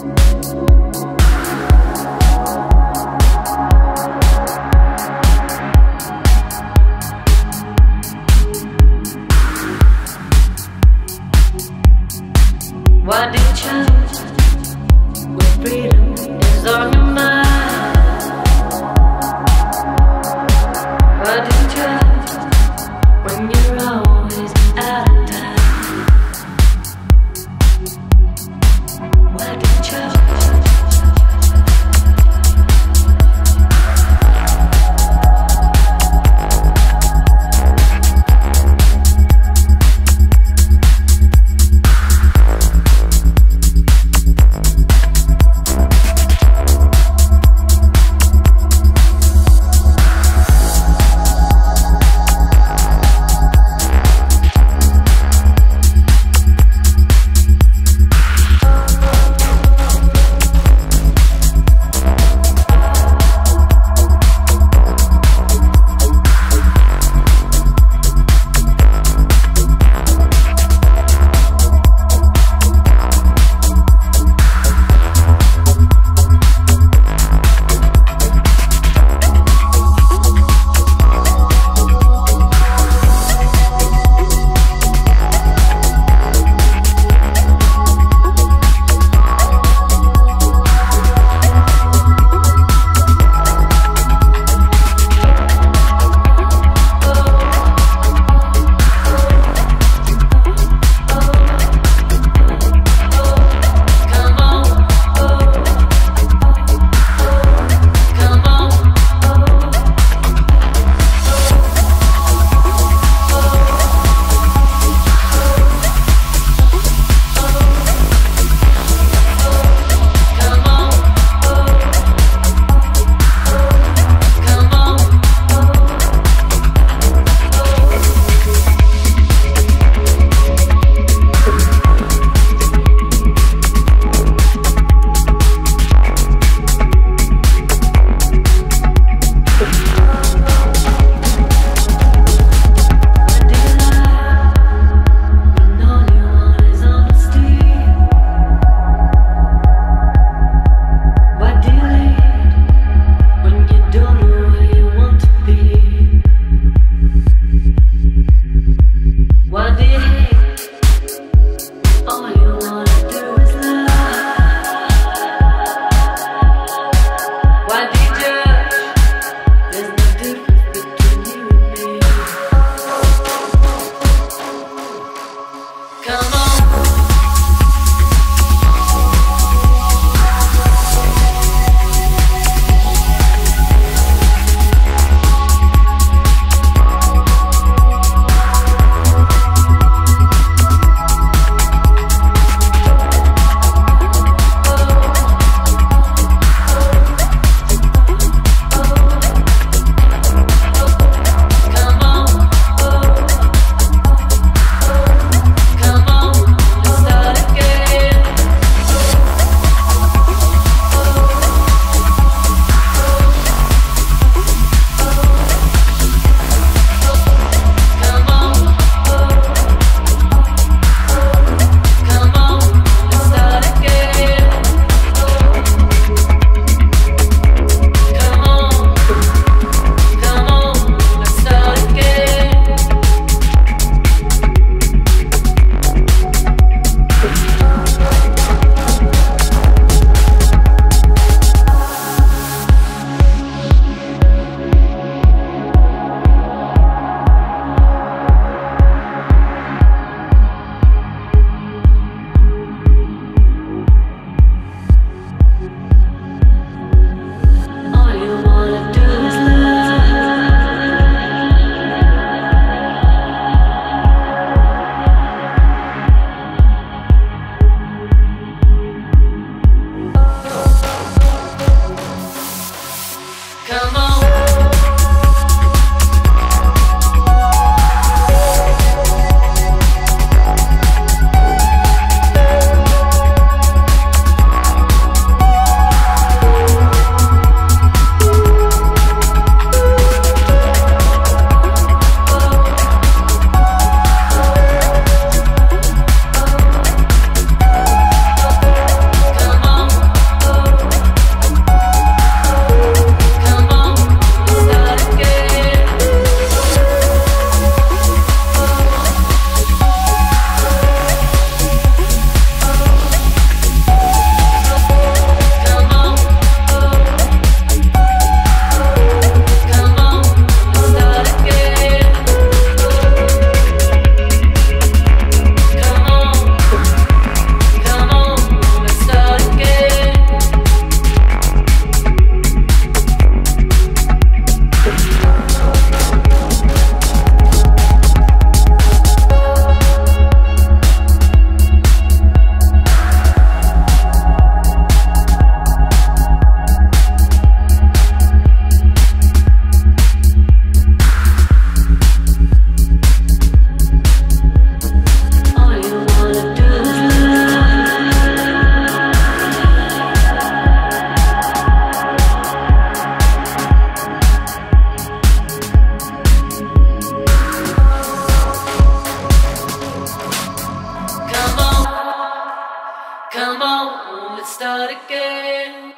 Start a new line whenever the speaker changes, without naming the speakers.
What did you start again.